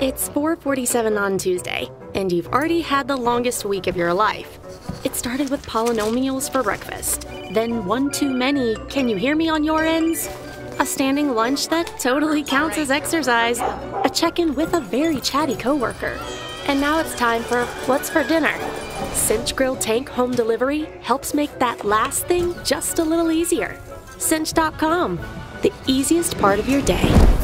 It's 4:47 on Tuesday, and you've already had the longest week of your life. It started with polynomials for breakfast, then one too many. Can you hear me on your ends? A standing lunch that totally counts as exercise, a check-in with a very chatty coworker. And now it's time for what's for dinner. Cynch Grill Tank Home Delivery helps make that last thing just a little easier. Cynch.com, the easiest part of your day.